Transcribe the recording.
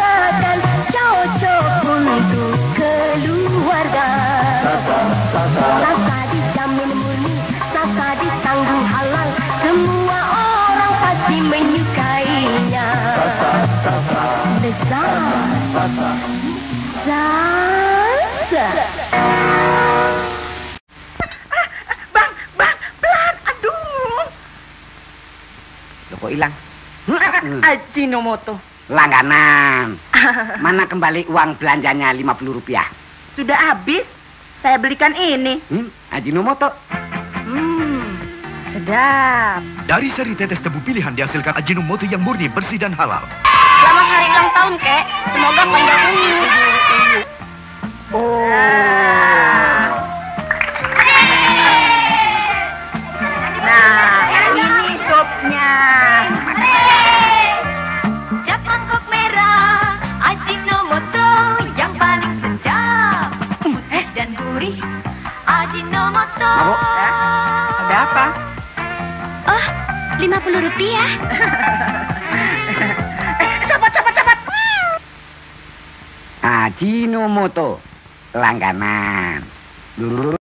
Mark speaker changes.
Speaker 1: masakan Cocok untuk keluarga Rasa dijamin murni, rasa ditanggung halal Semua orang pasti menyukainya Lezat Lezat
Speaker 2: Bang, bang, pelan. Aduh.
Speaker 3: Loh kok hilang?
Speaker 2: Ajinomoto.
Speaker 3: Langganan. Mana kembali uang belanjanya 50 rupiah?
Speaker 2: Sudah habis. Saya belikan ini.
Speaker 3: Hmm, Ajinomoto.
Speaker 2: Hmm, sedap.
Speaker 4: Dari seri tetes tebu pilihan dihasilkan Ajinomoto yang murni, bersih dan halal.
Speaker 1: Selamat hari ulang tahun, Kek. Semoga panjang umur.
Speaker 3: Mabuk?
Speaker 2: Ada apa?
Speaker 1: Oh, 50 rupiah.
Speaker 2: Cepat, cepat, cepat.
Speaker 3: Ajinomoto. Langganan. Dulu